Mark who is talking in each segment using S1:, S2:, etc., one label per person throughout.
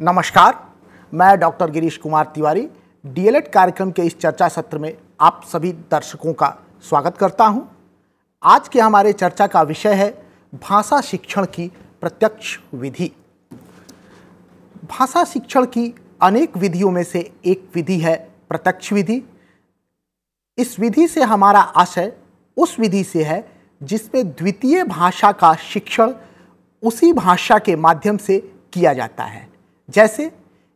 S1: नमस्कार, मैं doctor Girish Kumar Tiwari, DElEd कार्यक्रम के इस चर्चा सत्र में आप सभी दर्शकों का स्वागत करता हूँ। आज के हमारे चर्चा का विषय है भाषा शिक्षण की प्रत्यक्ष विधि। भाषा शिक्षण की अनेक विधियों में से एक विधि है प्रत्यक्ष विधि। इस विधि से हमारा आशय उस विधि से है जिसमें द्वितीय भाषा का शिक्षण उसी भाषा के माध्यम से किया जाता है। जैसे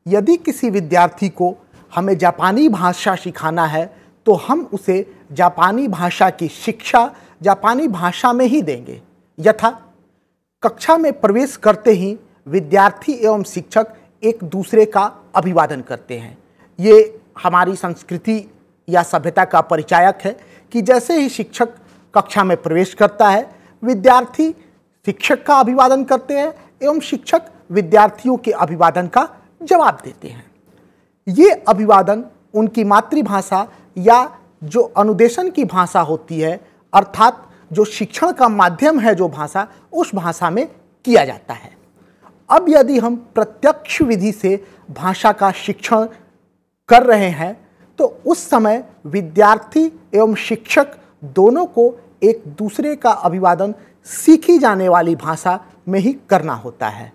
S1: यदि किसी विद्यार्थी को हमें जापानी भाषा सिखाना है तो हम उसे जापानी भाषा की शिक्षा जापानी भाषा में ही देंगे। यथा, कक्षा में प्रवेश करते ही विद्यार्थी एवं शिक्षक एक दूसरे का अभिवादन करते हैं। ये हमारी संस्कृति या सभ्यता का परिचायक है कि जैसे ही शिक्षक कक्षा में प्रवेश करता है, विद्यार्थी शिक्षक का अभिवादन करते हैं एवं शिक्षक विद्यार्थियों के अभिवादन का जवाब देते हैं। ये अभिवादन उनकी मातृभाषा या जो अनुदेशन की भाषा होती है, अर्थात जो शिक्षण का माध्यम है जो भाषा, उस भाषा में किया जाता है। अब यदि हम प्रत्यक्ष विधि से भाषा का शिक्षण कर रहे हैं तो उस समय विद्यार्थी एवं शिक्षक दोनों को एक दूसरे का अभिवादन सीखी जाने वाली भाषा में ही करना होता है।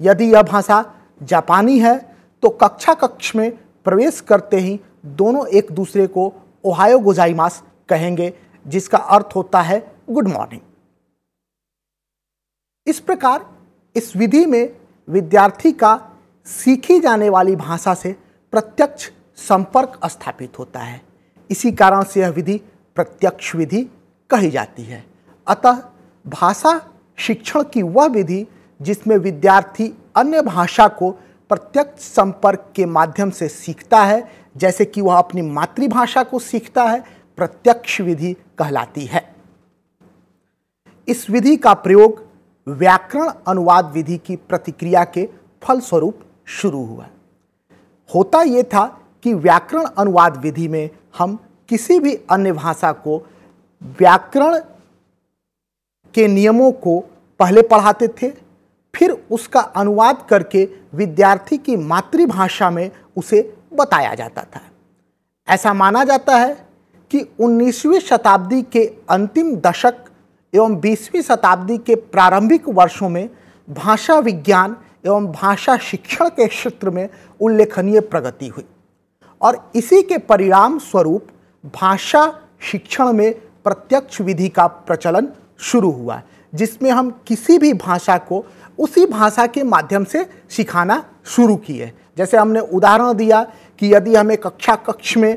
S1: यदि यह भाषा जापानी है तो कक्षा कक्ष में प्रवेश करते ही दोनों एक दूसरे को ओहायो गोजाइमास कहेंगे, जिसका अर्थ होता है गुड मॉर्निंग इस प्रकार इस विधि में विद्यार्थी का सीखी जाने वाली भाषा से प्रत्यक्ष संपर्क स्थापित होता है। इसी कारण से यह विधि प्रत्यक्ष विधि कही जाती है। अतः भाषा शिक्षण की वह विधि जिसमें विद्यार्थी अन्य भाषा को प्रत्यक्ष संपर्क के माध्यम से सीखता है, जैसे कि वह अपनी मातृभाषा को सीखता है, प्रत्यक्ष विधि कहलाती है। इस विधि का प्रयोग व्याकरण अनुवाद विधि की प्रतिक्रिया के फलस्वरूप शुरू हुआ। होता यह था कि व्याकरण अनुवाद विधि में हम किसी भी अन्य भाषा को व्याकरण के नियमों को पहले पढ़ाते थे फिर उसका अनुवाद करके विद्यार्थी की मातृभाषा में उसे बताया जाता था। ऐसा माना जाता है कि 19वीं शताब्दी के अंतिम दशक एवं 20वीं शताब्दी के प्रारंभिक वर्षों में भाषा विज्ञान एवं भाषा शिक्षण के क्षेत्र में उल्लेखनीय प्रगति हुई और इसी के परिणाम स्वरूप भाषा शिक्षण में प्रत्यक्ष विधि का प्रचलन शुरू हुआ, जिसमें हम किसी भी भाषा को उसी भाषा के माध्यम से सिखाना शुरू किए। जैसे हमने उदाहरण दिया कि यदि हमें कक्षा कक्ष में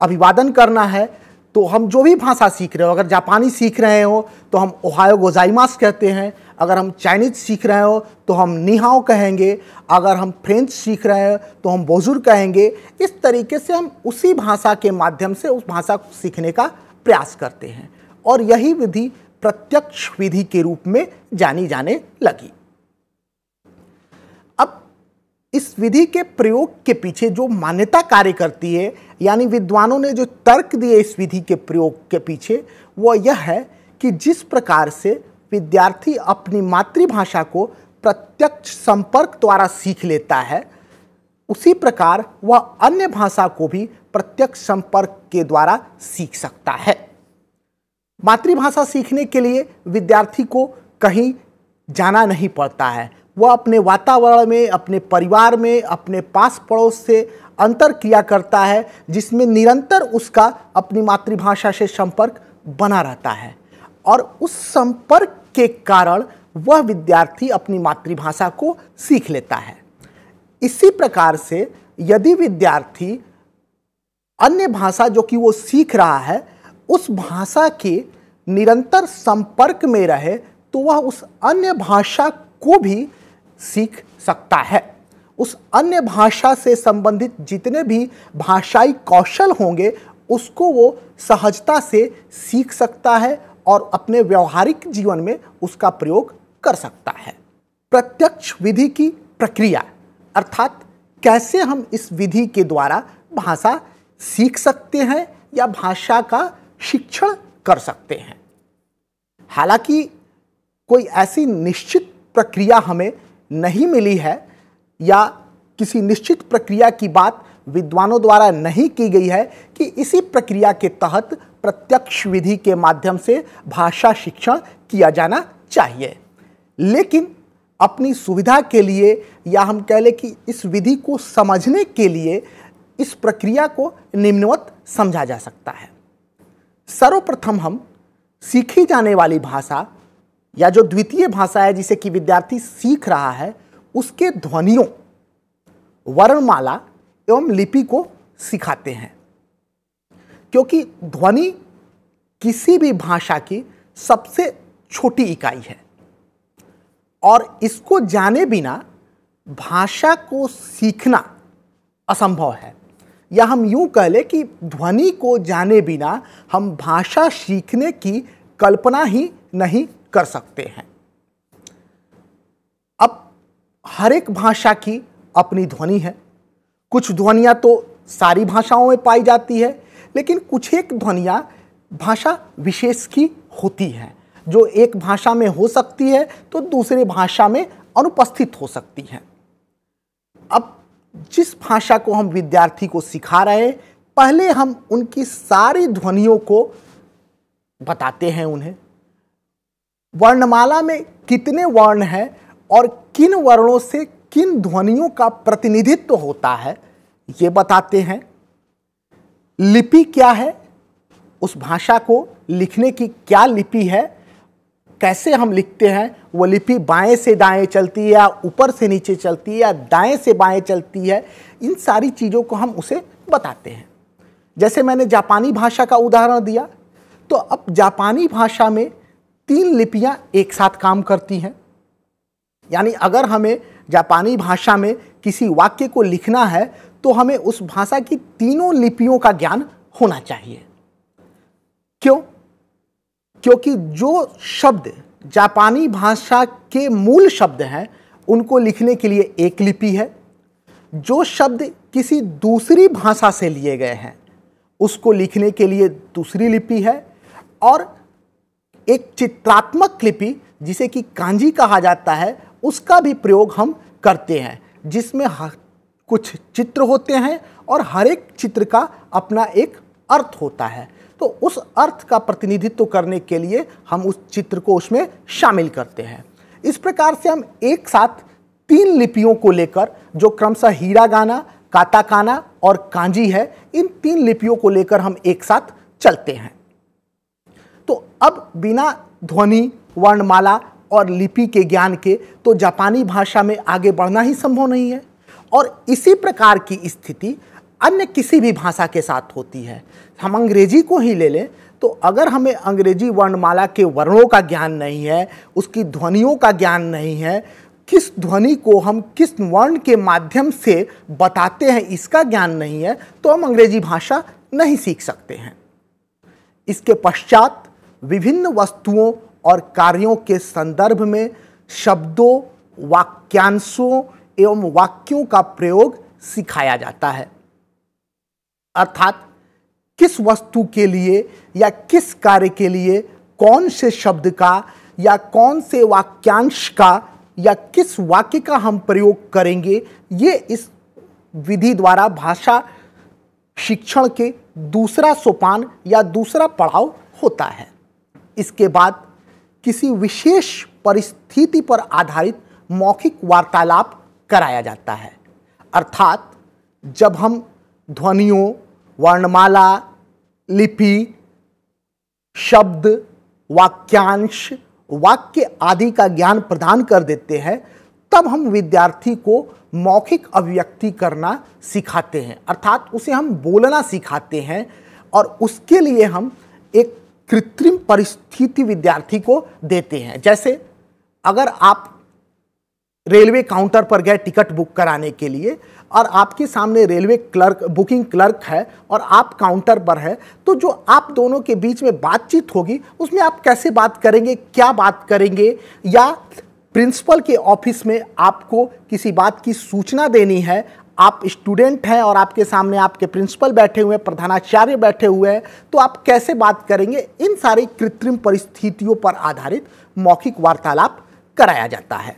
S1: अभिवादन करना है तो हम जो भी भाषा सीख रहे हो, अगर जापानी सीख रहे हो तो हम ओहायो गोजाइमास कहते हैं। अगर हम चाइनीज़ सीख रहे हो तो हम निहाओ कहेंगे। अगर हम फ्रेंच सीख रहे हैं तो हम बोजुर कहेंगे। इस तरीके से हम उसी भाषा के माध्यम से उस भाषा को सीखने का प्रयास करते हैं। और यही विधि प्रत्यक्ष विधि के रूप में जानी जाने लगी। अब इस विधि के प्रयोग के पीछे जो मान्यता कार्य करती है, यानी विद्वानों ने जो तर्क दिए इस विधि के प्रयोग के पीछे वो यह है कि जिस प्रकार से विद्यार्थी अपनी मातृभाषा को प्रत्यक्ष संपर्क द्वारा सीख लेता है, उसी प्रकार वह अन्य भाषा को भी प्रत्यक्ष संपर्क के द्वारा सीख सकता है। मातृभाषा सीखने के लिए विद्यार्थी को कहीं जाना नहीं पड़ता है। वह अपने वातावरण में, अपने परिवार में, अपने पास पड़ोस से अंतर किया करता है, जिसमें निरंतर उसका अपनी मातृभाषा से संपर्क बना रहता है। और उस संपर्क के कारण वह विद्यार्थी अपनी मातृभाषा को सीख लेता है। इसी प्रकार से यदि विद्यार्थी अन्य भाषा जो कि वो सीख रहा है, उस भाषा के निरंतर संपर्क में रहे तो वह उस अन्य भाषा को भी सीख सकता है। उस अन्य भाषा से संबंधित जितने भी भाषाई कौशल होंगे, उसको वो सहजता से सीख सकता है और अपने व्यवहारिक जीवन में उसका प्रयोग कर सकता है। प्रत्यक्ष विधि की प्रक्रिया, अर्थात कैसे हम इस विधि के द्वारा भाषा सीख सकते हैं या भाषा का शिक्षण कर सकते हैं। हालाँकि कोई ऐसी निश्चित प्रक्रिया हमें नहीं मिली है या किसी निश्चित प्रक्रिया की बात विद्वानों द्वारा नहीं की गई है कि इसी प्रक्रिया के तहत प्रत्यक्ष विधि के माध्यम से भाषा शिक्षण किया जाना चाहिए। लेकिन अपनी सुविधा के लिए या हम कह लें कि इस विधि को समझने के लिए इस प्रक्रिया को निम्नवत समझा जा सकता है। सर्वप्रथम हम सीखी जाने वाली भाषा या जो द्वितीय भाषा है जिसे कि विद्यार्थी सीख रहा है, उसके ध्वनियों, वर्णमाला एवं लिपि को सिखाते हैं। क्योंकि ध्वनि किसी भी भाषा की सबसे छोटी इकाई है। और इसको जाने बिना भाषा को सीखना असंभव है। या हम यूँ कह लें कि ध्वनि को जाने बिना हम भाषा सीखने की कल्पना ही नहीं कर सकते हैं। अब हर एक भाषा की अपनी ध्वनि है। कुछ ध्वनियाँ तो सारी भाषाओं में पाई जाती है, लेकिन कुछ एक ध्वनियाँ भाषा विशेष की होती हैं। जो एक भाषा में हो सकती है तो दूसरे भाषा में अनुपस्थित हो सकती हैं। अब जिस भाषा को हम विद्यार्थी को सिखा रहे हैं, पहले हम उनकी सारी ध्वनियों को बताते हैं उन्हें। वर्णमाला में कितने वर्ण हैं और किन वर्णों से किन ध्वनियों का प्रतिनिधित्व होता है, ये बताते हैं। लिपि क्या है? उस भाषा को लिखने की क्या लिपि है? कैसे हम लिखते हैं? वो लिपि बाएँ से दाएँ चलती है या ऊपर से नीचे चलती है या दाएँ से बाएँ चलती है? इन सारी चीज़ों को हम उसे बताते हैं। जैसे मैंने जापानी भाषा का उदाहरण दिया तो अब जापानी भाषा में तीन लिपियाँ एक साथ काम करती हैं। यानी अगर हमें जापानी भाषा में किसी वाक्य को लिखना है तो हमें उस भाषा की तीनों लिपियों का ज्ञान होना चाहिए। क्यों? क्योंकि जो शब्द जापानी भाषा के मूल शब्द हैं, उनको लिखने के लिए एक लिपि है। जो शब्द किसी दूसरी भाषा से लिए गए हैं, उसको लिखने के लिए दूसरी लिपि है और एक चित्रात्मक लिपि, जिसे कि कांजी कहा जाता है, उसका भी प्रयोग हम करते हैं, जिसमें कुछ चित्र होते हैं और हर एक चित्र का अपना एक अर्थ होता है। तो उस अर्थ का प्रतिनिधित्व करने के लिए हम उस चित्र को उसमें शामिल करते हैं। इस प्रकार से हम एक साथ तीन लिपियों को लेकर, जो क्रमशः हीरा गाना काताकाना और कांजी है, इन तीन लिपियों को लेकर हम एक साथ चलते हैं। तो अब बिना ध्वनि, वर्णमाला और लिपि के ज्ञान के तो जापानी भाषा में आगे बढ़ना ही संभव नहीं है। और इसी प्रकार की स्थिति अन्य किसी भी भाषा के साथ होती है। हम अंग्रेज़ी को ही ले लें तो अगर हमें अंग्रेज़ी वर्णमाला के वर्णों का ज्ञान नहीं है, उसकी ध्वनियों का ज्ञान नहीं है, किस ध्वनि को हम किस वर्ण के माध्यम से बताते हैं इसका ज्ञान नहीं है तो हम अंग्रेज़ी भाषा नहीं सीख सकते हैं। इसके पश्चात विभिन्न वस्तुओं और कार्यों के संदर्भ में शब्दों, वाक्यांशों एवं वाक्यों का प्रयोग सिखाया जाता है। अर्थात किस वस्तु के लिए या किस कार्य के लिए कौन से शब्द का या कौन से वाक्यांश का या किस वाक्य का हम प्रयोग करेंगे, ये इस विधि द्वारा भाषा शिक्षण के दूसरा सोपान या दूसरा पड़ाव होता है। इसके बाद किसी विशेष परिस्थिति पर आधारित मौखिक वार्तालाप कराया जाता है। अर्थात जब हम ध्वनियों वर्णमाला, लिपि, शब्द, वाक्यांश, वाक्य आदि का ज्ञान प्रदान कर देते हैं, तब हम विद्यार्थी को मौखिक अभिव्यक्ति करना सिखाते हैं। अर्थात उसे हम बोलना सिखाते हैं और उसके लिए हम एक कृत्रिम परिस्थिति विद्यार्थी को देते हैं। जैसे अगर आप रेलवे काउंटर पर गए टिकट बुक कराने के लिए और आपके सामने रेलवे क्लर्क, बुकिंग क्लर्क है और आप काउंटर पर है तो जो आप दोनों के बीच में बातचीत होगी, उसमें आप कैसे बात करेंगे, क्या बात करेंगे, या प्रिंसिपल के ऑफ़िस में आपको किसी बात की सूचना देनी है, आप स्टूडेंट हैं और आपके सामने आपके प्रिंसिपल बैठे हुए हैं, प्रधानाचार्य बैठे हुए हैं तो आप कैसे बात करेंगे, इन सारी कृत्रिम परिस्थितियों पर आधारित मौखिक वार्तालाप कराया जाता है।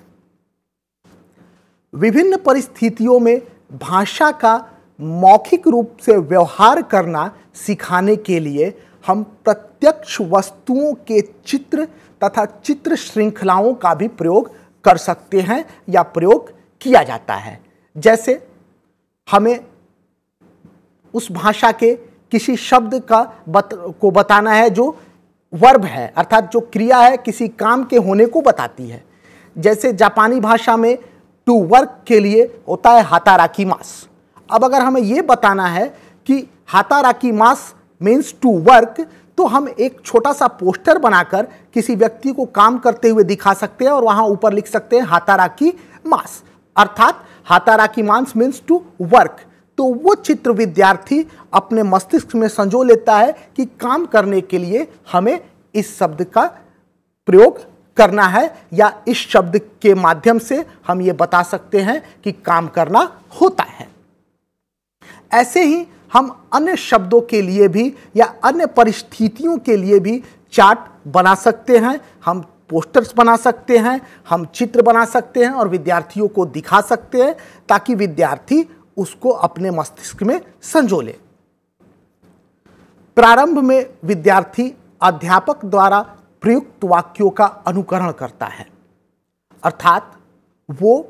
S1: विभिन्न परिस्थितियों में भाषा का मौखिक रूप से व्यवहार करना सिखाने के लिए हम प्रत्यक्ष वस्तुओं के चित्र तथा चित्र श्रृंखलाओं का भी प्रयोग कर सकते हैं या प्रयोग किया जाता है। जैसे हमें उस भाषा के किसी शब्द का बत, को बताना है जो वर्ब है अर्थात जो क्रिया है किसी काम के होने को बताती है। जैसे जापानी भाषा में टू वर्क के लिए होता है हाथाराकी मास। अब अगर हमें यह बताना है कि हाथाराकी मास मीन्स टू वर्क तो हम एक छोटा सा पोस्टर बनाकर किसी व्यक्ति को काम करते हुए दिखा सकते हैं और वहाँ ऊपर लिख सकते हैं हाथाराकी मास। अर्थात हाथाराकी मास मीन्स टू वर्क तो वो चित्र विद्यार्थी अपने मस्तिष्क में संजो लेता है कि काम करने के लिए हमें इस शब्द का प्रयोग करना है या इस शब्द के माध्यम से हम ये बता सकते हैं कि काम करना होता है। ऐसे ही हम अन्य शब्दों के लिए भी या अन्य परिस्थितियों के लिए भी चार्ट बना सकते हैं, हम पोस्टर्स बना सकते हैं, हम चित्र बना सकते हैं और विद्यार्थियों को दिखा सकते हैं ताकि विद्यार्थी उसको अपने मस्तिष्क में संजो ले। प्रारंभ में विद्यार्थी अध्यापक द्वारा प्रयुक्त वाक्यों का अनुकरण करता है। अर्थात वो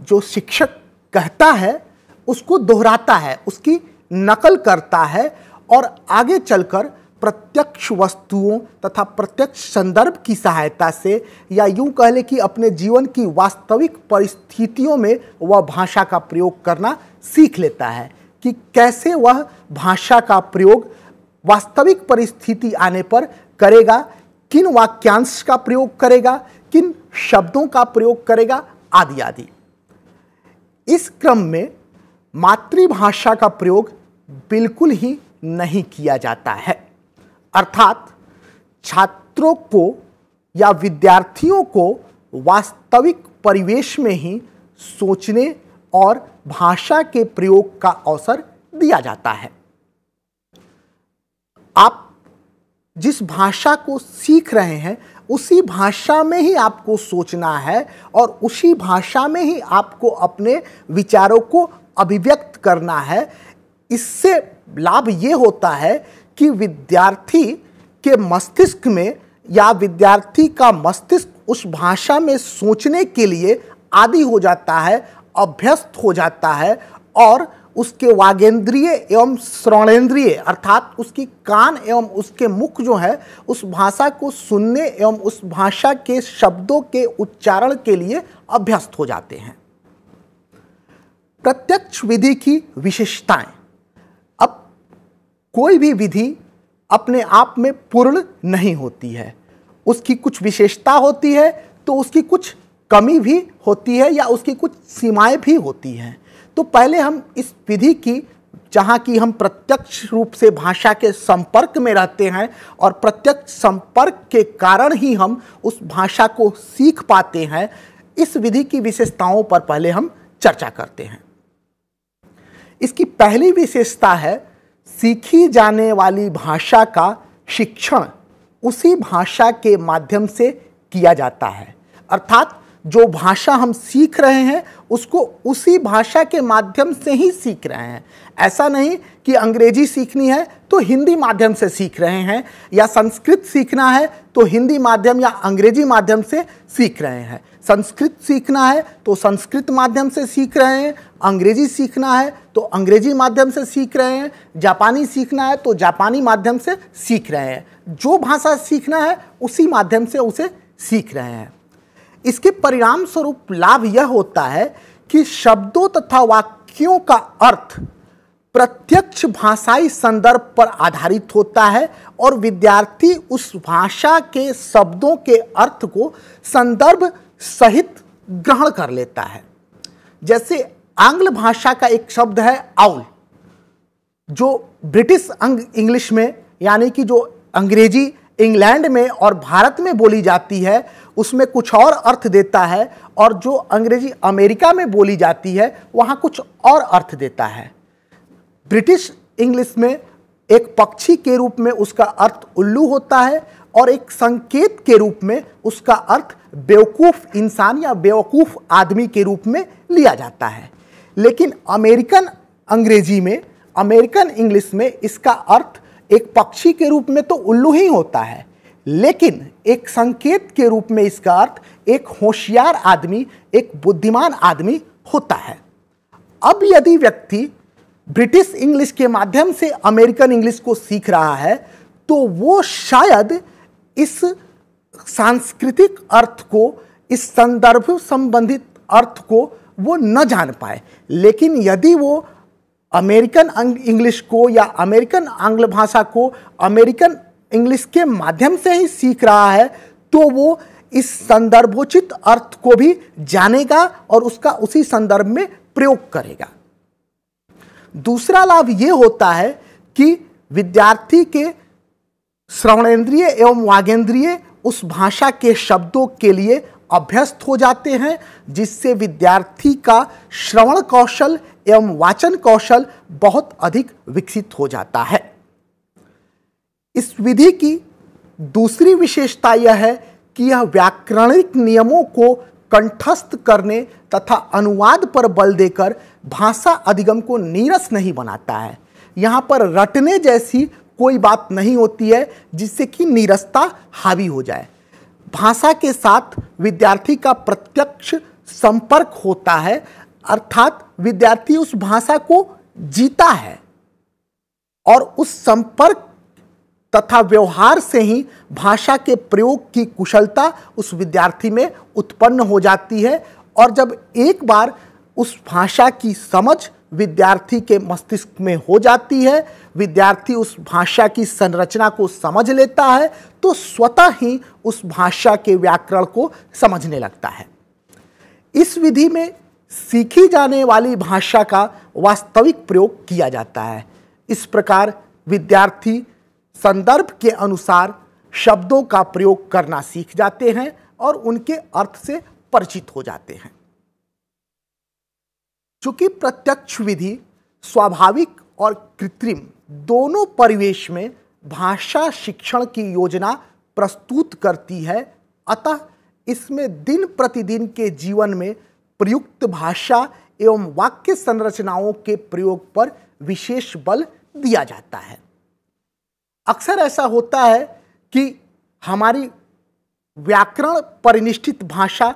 S1: जो शिक्षक कहता है, उसको दोहराता है, उसकी नकल करता है और आगे चलकर प्रत्यक्ष वस्तुओं तथा प्रत्यक्ष संदर्भ की सहायता से या यूँ कह ले कि अपने जीवन की वास्तविक परिस्थितियों में वह भाषा का प्रयोग करना सीख लेता है कि कैसे वह भाषा का प्रयोग वास्तविक परिस्थिति आने पर करेगा किन वाक्यांश का प्रयोग करेगा, किन शब्दों का प्रयोग करेगा, आदि आदि। इस क्रम में मातृभाषा का प्रयोग बिल्कुल ही नहीं किया जाता है। अर्थात छात्रों को या विद्यार्थियों को वास्तविक परिवेश में ही सोचने और भाषा के प्रयोग का अवसर दिया जाता है। आप जिस भाषा को सीख रहे हैं, उसी भाषा में ही आपको सोचना है और उसी भाषा में ही आपको अपने विचारों को अभिव्यक्त करना है। इससे लाभ ये होता है कि विद्यार्थी के मस्तिष्क में या विद्यार्थी का मस्तिष्क उस भाषा में सोचने के लिए आदि हो जाता है, अभ्यस्त हो जाता है और उसके वागेंद्रीय एवं श्रवणेन्द्रिय अर्थात उसकी कान एवं उसके मुख जो है, उस भाषा को सुनने एवं उस भाषा के शब्दों के उच्चारण के लिए अभ्यस्त हो जाते हैं। प्रत्यक्ष विधि की विशेषताएँ। अब कोई भी विधि अपने आप में पूर्ण नहीं होती है। उसकी कुछ विशेषता होती है तो उसकी कुछ कमी भी होती है या उसकी कुछ सीमाएँ भी होती हैं। तो पहले हम इस विधि की, जहाँ की हम प्रत्यक्ष रूप से भाषा के संपर्क में रहते हैं और प्रत्यक्ष संपर्क के कारण ही हम उस भाषा को सीख पाते हैं, इस विधि की विशेषताओं पर पहले हम चर्चा करते हैं। इसकी पहली विशेषता है, सीखी जाने वाली भाषा का शिक्षण उसी भाषा के माध्यम से किया जाता है। अर्थात जो भाषा हम सीख रहे हैं, उसको उसी भाषा के माध्यम से ही सीख रहे हैं। ऐसा नहीं कि अंग्रेज़ी सीखनी है तो हिंदी माध्यम से सीख रहे हैं, या संस्कृत सीखना है तो हिंदी माध्यम या अंग्रेज़ी माध्यम से सीख रहे हैं। संस्कृत सीखना है तो संस्कृत माध्यम से सीख रहे हैं, अंग्रेज़ी सीखना है तो अंग्रेज़ी माध्यम से सीख रहे हैं, जापानी सीखना है तो जापानी माध्यम से सीख रहे हैं। जो भाषा सीखना है, उसी माध्यम से उसे सीख रहे हैं। इसके परिणाम स्वरूप लाभ यह होता है कि शब्दों तथा वाक्यों का अर्थ प्रत्यक्ष भाषाई संदर्भ पर आधारित होता है और विद्यार्थी उस भाषा के शब्दों के अर्थ को संदर्भ सहित ग्रहण कर लेता है। जैसे आंग्ल भाषा का एक शब्द है आउल, जो ब्रिटिश इंग्लिश में, यानी कि जो अंग्रेज़ी इंग्लैंड में और भारत में बोली जाती है, उसमें कुछ और अर्थ देता है और जो अंग्रेज़ी अमेरिका में बोली जाती है, वहाँ कुछ और अर्थ देता है। ब्रिटिश इंग्लिश में एक पक्षी के रूप में उसका अर्थ उल्लू होता है और एक संकेत के रूप में उसका अर्थ बेवकूफ़ इंसान या बेवकूफ़ आदमी के रूप में लिया जाता है। लेकिन अमेरिकन अंग्रेज़ी में, अमेरिकन इंग्लिश में इसका अर्थ एक पक्षी के रूप में तो उल्लू ही होता है, लेकिन एक संकेत के रूप में इसका अर्थ एक होशियार आदमी, एक बुद्धिमान आदमी होता है। अब यदि व्यक्ति ब्रिटिश इंग्लिश के माध्यम से अमेरिकन इंग्लिश को सीख रहा है तो वो शायद इस सांस्कृतिक अर्थ को, इस संदर्भ संबंधित अर्थ को वो न जान पाए। लेकिन यदि वो अमेरिकन इंग्लिश को या अमेरिकन आंग्ल भाषा को अमेरिकन इंग्लिश के माध्यम से ही सीख रहा है तो वो इस संदर्भोचित अर्थ को भी जानेगा और उसका उसी संदर्भ में प्रयोग करेगा। दूसरा लाभ ये होता है कि विद्यार्थी के श्रवणेन्द्रिय एवं वागेंद्रिय उस भाषा के शब्दों के लिए अभ्यस्त हो जाते हैं, जिससे विद्यार्थी का श्रवण कौशल एवं वाचन कौशल बहुत अधिक विकसित हो जाता है। इस विधि की दूसरी विशेषता यह है कि यह व्याकरणिक नियमों को कंठस्थ करने तथा अनुवाद पर बल देकर भाषा अधिगम को नीरस नहीं बनाता है। यहाँ पर रटने जैसी कोई बात नहीं होती है जिससे कि नीरसता हावी हो जाए। भाषा के साथ विद्यार्थी का प्रत्यक्ष संपर्क होता है अर्थात विद्यार्थी उस भाषा को जीता है और उस संपर्क तथा व्यवहार से ही भाषा के प्रयोग की कुशलता उस विद्यार्थी में उत्पन्न हो जाती है। और जब एक बार उस भाषा की समझ विद्यार्थी के मस्तिष्क में हो जाती है, विद्यार्थी उस भाषा की संरचना को समझ लेता है तो स्वतः ही उस भाषा के व्याकरण को समझने लगता है। इस विधि में सीखी जाने वाली भाषा का वास्तविक प्रयोग किया जाता है। इस प्रकार विद्यार्थी संदर्भ के अनुसार शब्दों का प्रयोग करना सीख जाते हैं और उनके अर्थ से परिचित हो जाते हैं। चूँकि प्रत्यक्ष विधि, स्वाभाविक और कृत्रिम दोनों परिवेश में भाषा शिक्षण की योजना प्रस्तुत करती है, अतः इसमें दिन प्रतिदिन के जीवन में प्रयुक्त भाषा एवं वाक्य संरचनाओं के प्रयोग पर विशेष बल दिया जाता है। अक्सर ऐसा होता है कि हमारी व्याकरण परिनिष्ठित भाषा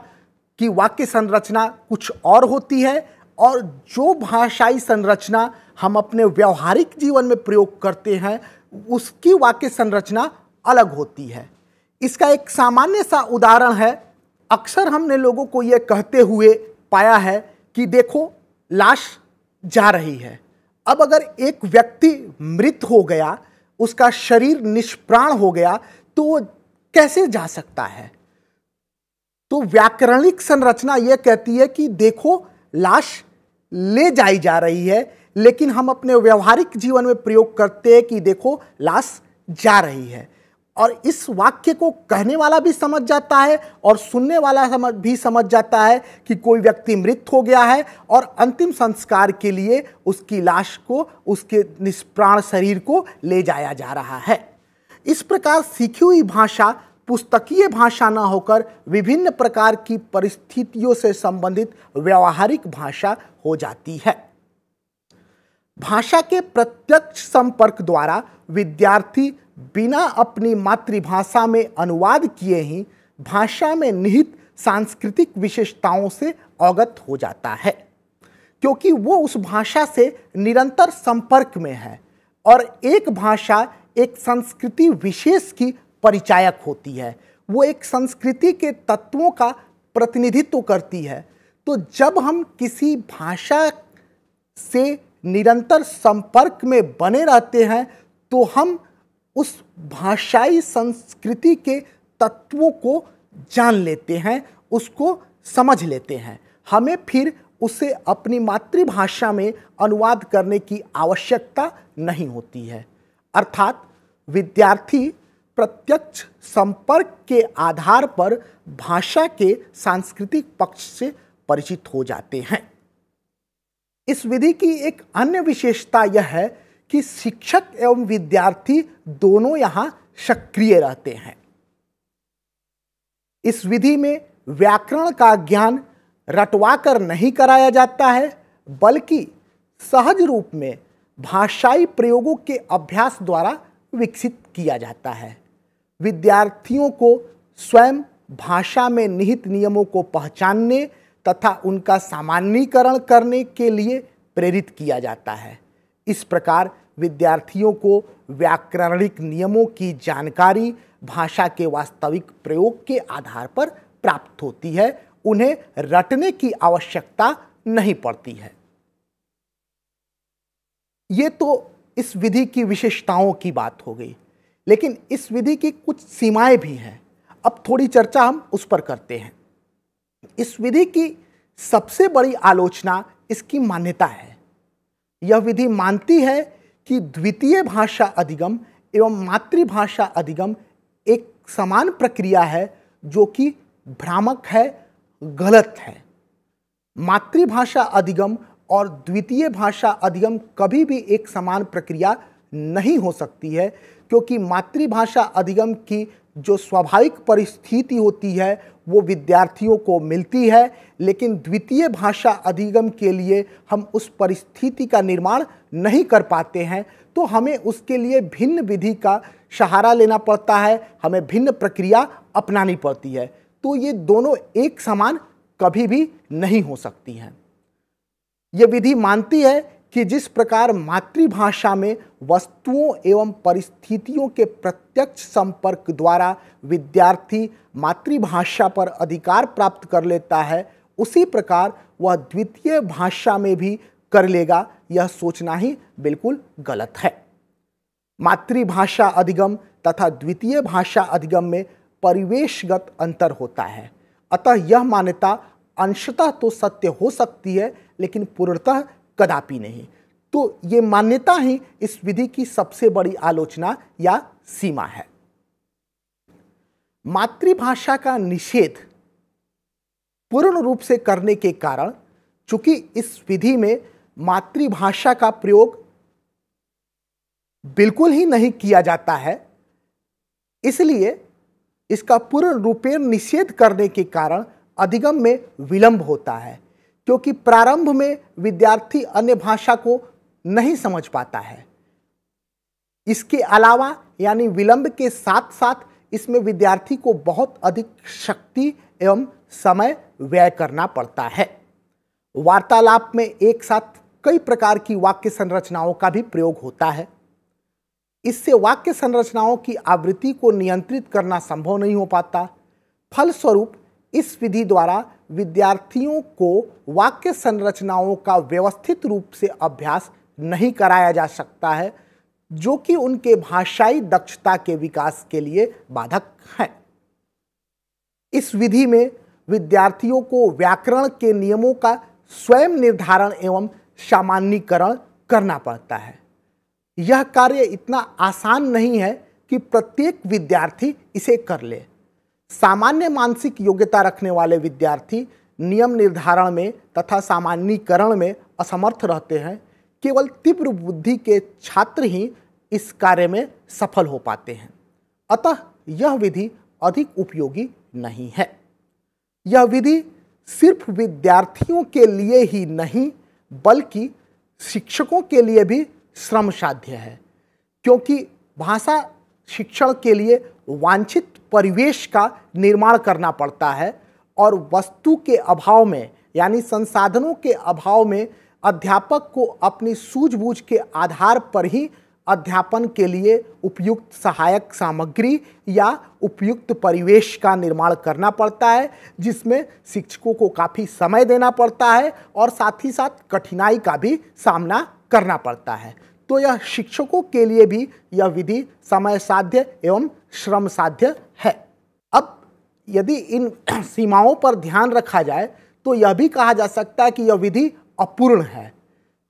S1: की वाक्य संरचना कुछ और होती है और जो भाषाई संरचना हम अपने व्यवहारिक जीवन में प्रयोग करते हैं, उसकी वाक्य संरचना अलग होती है। इसका एक सामान्य सा उदाहरण है। अक्सर हमने लोगों को यह कहते हुए पाया है कि देखो, लाश जा रही है। अब अगर एक व्यक्ति मृत हो गया, उसका शरीर निष्प्राण हो गया तो कैसे जा सकता है? तो व्याकरणिक संरचना यह कहती है कि देखो, लाश ले जाई जा रही है, लेकिन हम अपने व्यवहारिक जीवन में प्रयोग करते हैं कि देखो, लाश जा रही है। और इस वाक्य को कहने वाला भी समझ जाता है और सुनने वाला समझ, भी समझ जाता है कि कोई व्यक्ति मृत हो गया है और अंतिम संस्कार के लिए उसकी लाश को, उसके निष्प्राण शरीर को ले जाया जा रहा है। इस प्रकार सीखी हुई भाषा, पुस्तकीय भाषा न होकर विभिन्न प्रकार की परिस्थितियों से संबंधित व्यवहारिक भाषा हो जाती है। भाषा के प्रत्यक्ष संपर्क द्वारा विद्यार्थी बिना अपनी मातृभाषा में अनुवाद किए ही भाषा में निहित सांस्कृतिक विशेषताओं से अवगत हो जाता है, क्योंकि वो उस भाषा से निरंतर संपर्क में है और एक भाषा एक संस्कृति विशेष की परिचायक होती है। वो एक संस्कृति के तत्वों का प्रतिनिधित्व करती है। तो जब हम किसी भाषा से निरंतर संपर्क में बने रहते हैं तो हम उस भाषाई संस्कृति के तत्वों को जान लेते हैं, उसको समझ लेते हैं। हमें फिर उसे अपनी मातृभाषा में अनुवाद करने की आवश्यकता नहीं होती है। अर्थात विद्यार्थी प्रत्यक्ष संपर्क के आधार पर भाषा के सांस्कृतिक पक्ष से परिचित हो जाते हैं। इस विधि की एक अन्य विशेषता यह है कि शिक्षक एवं विद्यार्थी दोनों यहाँ सक्रिय रहते हैं। इस विधि में व्याकरण का ज्ञान रटवाकर नहीं कराया जाता है, बल्कि सहज रूप में भाषाई प्रयोगों के अभ्यास द्वारा विकसित किया जाता है। विद्यार्थियों को स्वयं भाषा में निहित नियमों को पहचानने तथा उनका सामान्यीकरण करने के लिए प्रेरित किया जाता है। इस प्रकार विद्यार्थियों को व्याकरणिक नियमों की जानकारी, भाषा के वास्तविक प्रयोग के आधार पर प्राप्त होती है। उन्हें रटने की आवश्यकता नहीं पड़ती है। ये तो इस विधि की विशेषताओं की बात हो गई, लेकिन इस विधि की कुछ सीमाएँ भी हैं। अब थोड़ी चर्चा हम उस पर करते हैं। इस विधि की सबसे बड़ी आलोचना इसकी मान्यता है। यह विधि मानती है कि द्वितीय भाषा अधिगम एवं मातृभाषा अधिगम एक समान प्रक्रिया है जो कि भ्रामक है, गलत है। मातृभाषा अधिगम और द्वितीय भाषा अधिगम कभी भी एक समान प्रक्रिया नहीं हो सकती है, क्योंकि मातृभाषा अधिगम की जो स्वाभाविक परिस्थिति होती है वो विद्यार्थियों को मिलती है, लेकिन द्वितीय भाषा अधिगम के लिए हम उस परिस्थिति का निर्माण नहीं कर पाते हैं। तो हमें उसके लिए भिन्न विधि का सहारा लेना पड़ता है, हमें भिन्न प्रक्रिया अपनानी पड़ती है। तो ये दोनों एक समान कभी भी नहीं हो सकती हैं। ये विधि मानती है कि जिस प्रकार मातृभाषा में वस्तुओं एवं परिस्थितियों के प्रत्यक्ष संपर्क द्वारा विद्यार्थी मातृभाषा पर अधिकार प्राप्त कर लेता है, उसी प्रकार वह द्वितीय भाषा में भी कर लेगा, यह सोचना ही बिल्कुल गलत है। मातृभाषा अधिगम तथा द्वितीय भाषा अधिगम में परिवेशगत अंतर होता है। अतः यह मान्यता अंशतः तो सत्य हो सकती है, लेकिन पूर्णतः कदापि नहीं। तो ये मान्यता ही इस विधि की सबसे बड़ी आलोचना या सीमा है। मातृभाषा का निषेध पूर्ण रूप से करने के कारण चूँकि इस विधि में मातृभाषा का प्रयोग बिल्कुल ही नहीं किया जाता है, इसलिए इसका पूर्ण रूपेण निषेध करने के कारण अधिगम में विलंब होता है। क्योंकि प्रारंभ में विद्यार्थी अन्य भाषा को नहीं समझ पाता है। इसके अलावा, यानी विलंब के साथ साथ इसमें विद्यार्थी को बहुत अधिक शक्ति एवं समय व्यय करना पड़ता है। वार्तालाप में एक साथ कई प्रकार की वाक्य संरचनाओं का भी प्रयोग होता है। इससे वाक्य संरचनाओं की आवृत्ति को नियंत्रित करना संभव नहीं हो पाता। फलस्वरूप इस विधि द्वारा विद्यार्थियों को वाक्य संरचनाओं का व्यवस्थित रूप से अभ्यास नहीं कराया जा सकता है, जो कि उनके भाषाई दक्षता के विकास के लिए बाधक है। इस विधि में विद्यार्थियों को व्याकरण के नियमों का स्वयं निर्धारण एवं सामान्यकरण करना पड़ता है। यह कार्य इतना आसान नहीं है कि प्रत्येक विद्यार्थी इसे कर ले। सामान्य मानसिक योग्यता रखने वाले विद्यार्थी नियम निर्धारण में तथा सामान्यकरण में असमर्थ रहते हैं, केवल तीव्र बुद्धि के छात्र ही इस कार्य में सफल हो पाते हैं। अतः यह विधि अधिक उपयोगी नहीं है। यह विधि सिर्फ़ विद्यार्थियों के लिए ही नहीं, बल्कि शिक्षकों के लिए भी श्रम साध्य है, क्योंकि भाषा शिक्षण के लिए वांछित परिवेश का निर्माण करना पड़ता है और वस्तु के अभाव में, यानी संसाधनों के अभाव में, अध्यापक को अपनी सूझबूझ के आधार पर ही अध्यापन के लिए उपयुक्त सहायक सामग्री या उपयुक्त परिवेश का निर्माण करना पड़ता है, जिसमें शिक्षकों को काफ़ी समय देना पड़ता है और साथ ही साथ कठिनाई का भी सामना करना पड़ता है। तो यह शिक्षकों के लिए भी यह विधि समय साध्य एवं श्रम साध्य यदि इन सीमाओं पर ध्यान रखा जाए तो यह भी कहा जा सकता है कि यह विधि अपूर्ण है।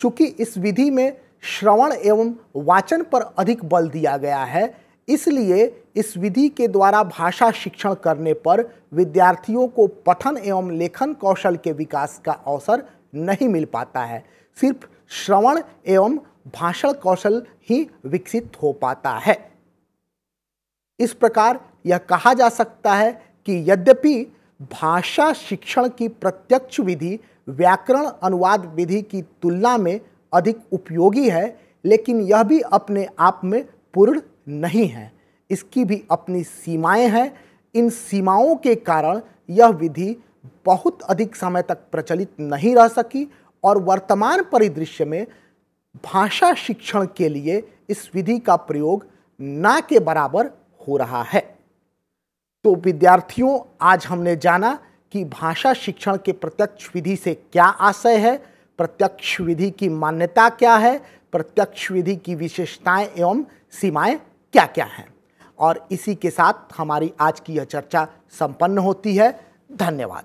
S1: चूँकि इस विधि में श्रवण एवं वाचन पर अधिक बल दिया गया है, इसलिए इस विधि के द्वारा भाषा शिक्षण करने पर विद्यार्थियों को पठन एवं लेखन कौशल के विकास का अवसर नहीं मिल पाता है। सिर्फ़ श्रवण एवं भाषण कौशल ही विकसित हो पाता है। इस प्रकार यह कहा जा सकता है कि यद्यपि भाषा शिक्षण की प्रत्यक्ष विधि, व्याकरण अनुवाद विधि की तुलना में अधिक उपयोगी है, लेकिन यह भी अपने आप में पूर्ण नहीं है। इसकी भी अपनी सीमाएँ हैं। इन सीमाओं के कारण यह विधि बहुत अधिक समय तक प्रचलित नहीं रह सकी और वर्तमान परिदृश्य में भाषा शिक्षण के लिए इस विधि का प्रयोग ना के बराबर हो रहा है। तो विद्यार्थियों, आज हमने जाना कि भाषा शिक्षण के प्रत्यक्ष विधि से क्या आशय है, प्रत्यक्ष विधि की मान्यता क्या है, प्रत्यक्ष विधि की विशेषताएँ एवं सीमाएँ क्या क्या हैं। और इसी के साथ हमारी आज की यह चर्चा संपन्न होती है। धन्यवाद।